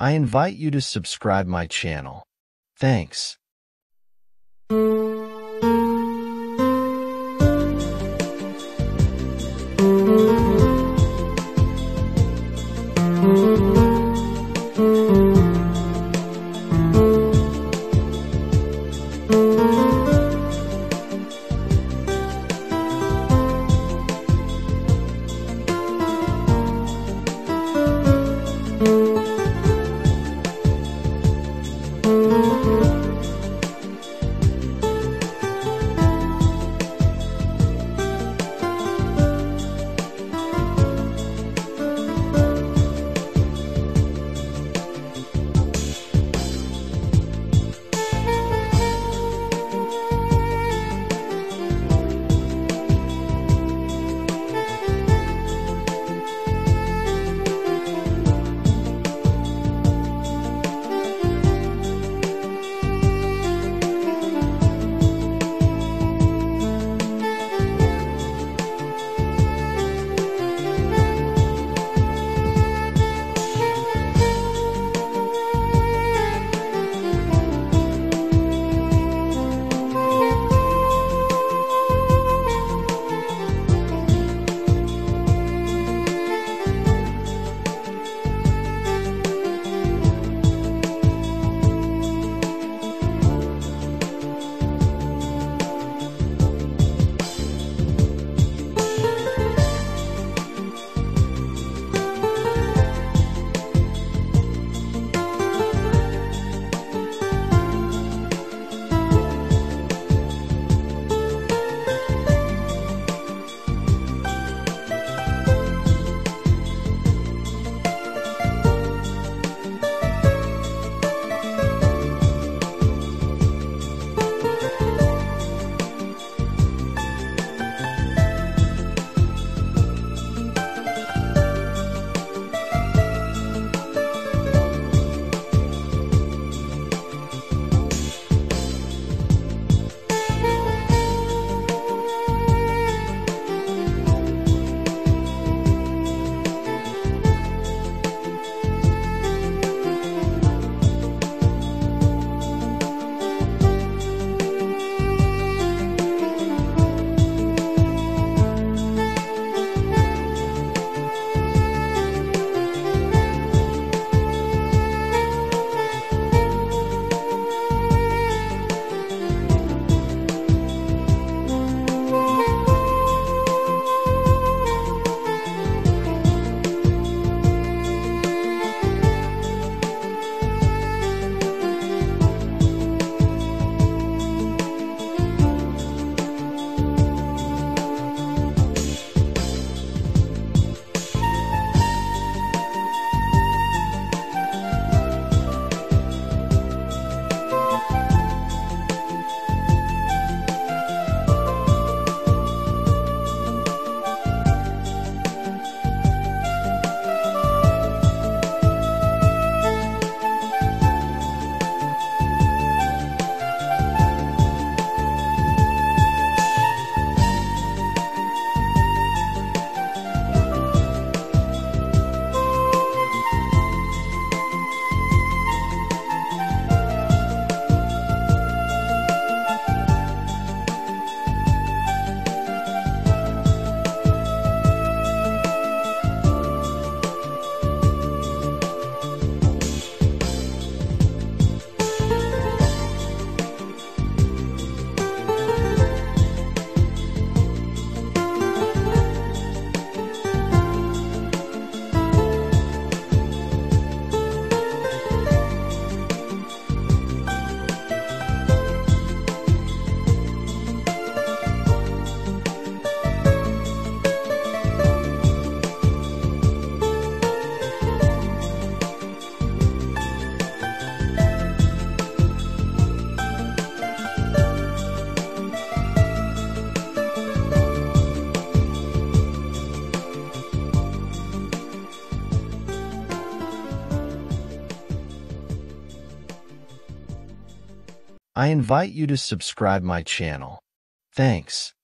I invite you to subscribe my channel. Thanks. I invite you to subscribe my channel. Thanks.